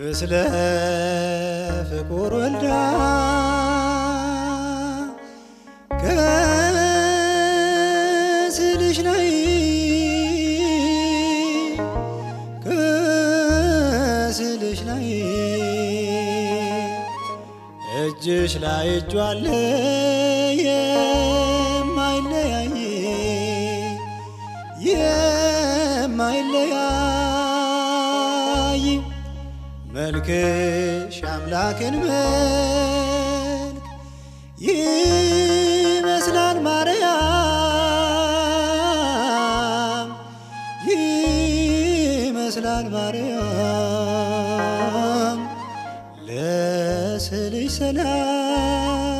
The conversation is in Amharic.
ምስለ ፍቁር ወልዳ ከስልሽ ላይ ከስልሽ ላይ እጅሽ ላይ እጇ አለ የማይለያይ የማይለያይ መልክሽ አምላክን መልክ ይመስላል ማርያም ይመስላል ማርያም። ለስልሽ ሰላም